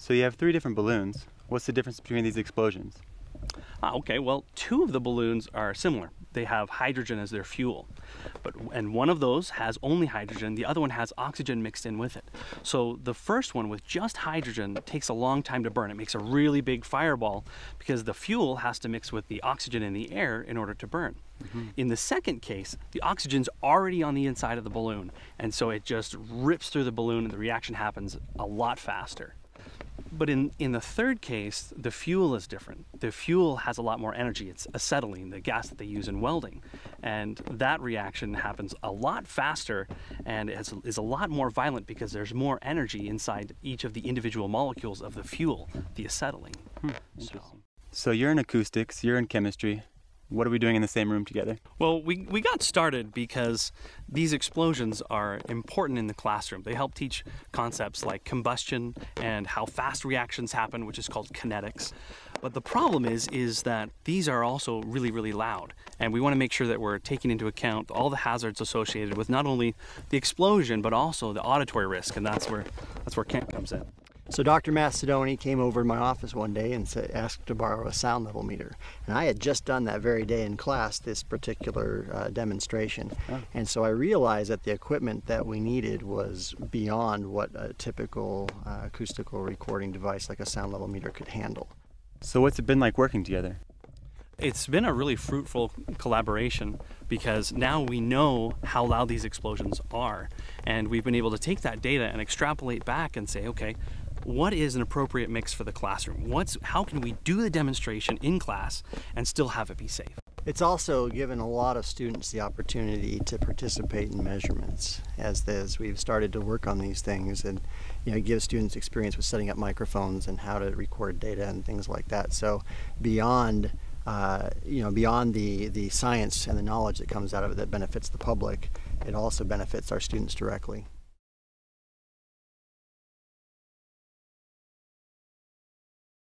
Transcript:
So you have three different balloons. What's the difference between these explosions? Ah, okay, well, two of the balloons are similar. They have hydrogen as their fuel. But and one of those has only hydrogen, the other one has oxygen mixed in with it. So the first one with just hydrogen takes a long time to burn. It makes a really big fireball because the fuel has to mix with the oxygen in the air in order to burn. Mm-hmm. In the second case, the oxygen's already on the inside of the balloon, and so it just rips through the balloon and the reaction happens a lot faster. But in, in the third case, the fuel is different. The fuel has a lot more energy. It's acetylene, the gas that they use in welding. And that reaction happens a lot faster and is, is a lot more violent because there's more energy inside each of the individual molecules of the fuel, the acetylene. Hmm, so. so you're in acoustics, you're in chemistry. What are we doing in the same room together? Well, we, we got started because these explosions are important in the classroom. They help teach concepts like combustion and how fast reactions happen, which is called kinetics. But the problem is, is that these are also really, really loud. And we want to make sure that we're taking into account all the hazards associated with not only the explosion, but also the auditory risk. And that's where, that's where Kent comes in. So Dr. Macedone came over to my office one day and said, asked to borrow a sound level meter. And I had just done that very day in class this particular uh, demonstration. Oh. And so I realized that the equipment that we needed was beyond what a typical uh, acoustical recording device like a sound level meter could handle. So what's it been like working together? It's been a really fruitful collaboration because now we know how loud these explosions are. And we've been able to take that data and extrapolate back and say, okay, what is an appropriate mix for the classroom? What's, how can we do the demonstration in class and still have it be safe? It's also given a lot of students the opportunity to participate in measurements as, as we've started to work on these things and you know give students experience with setting up microphones and how to record data and things like that. So beyond uh, you know beyond the the science and the knowledge that comes out of it that benefits the public, it also benefits our students directly.